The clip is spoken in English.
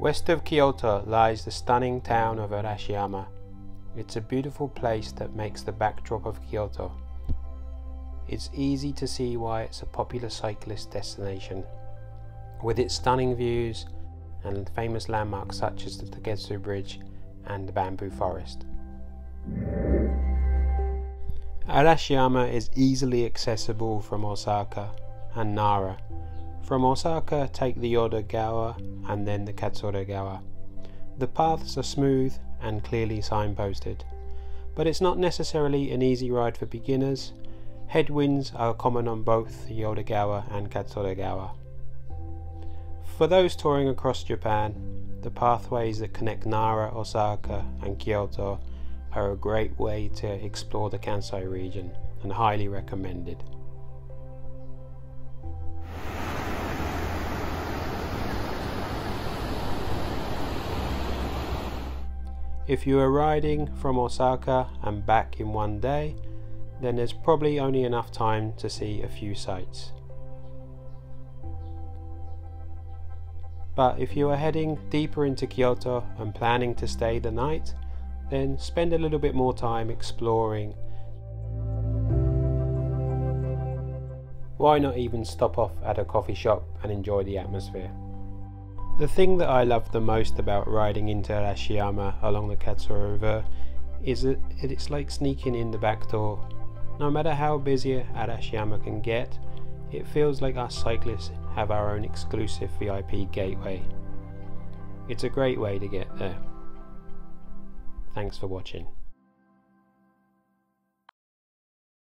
West of Kyoto lies the stunning town of Arashiyama. It's a beautiful place that makes the backdrop of Kyoto. It's easy to see why it's a popular cyclist destination. With its stunning views and famous landmarks such as the Togetsu Bridge and the bamboo forest. Arashiyama is easily accessible from Osaka and Nara. From Osaka, take the Yodogawa and then the Katsuragawa. The paths are smooth and clearly signposted, but it's not necessarily an easy ride for beginners. Headwinds are common on both the Yodogawa and Katsuragawa. For those touring across Japan, the pathways that connect Nara, Osaka, and Kyoto are a great way to explore the Kansai region and highly recommended. If you are riding from Osaka and back in one day, then there's probably only enough time to see a few sights. But if you are heading deeper into Kyoto and planning to stay the night, then spend a little bit more time exploring. Why not even stop off at a coffee shop and enjoy the atmosphere? The thing that I love the most about riding into Arashiyama along the Katsura River is that it's like sneaking in the back door. No matter how busy Arashiyama can get, it feels like us cyclists have our own exclusive VIP gateway. It's a great way to get there. Thanks for watching.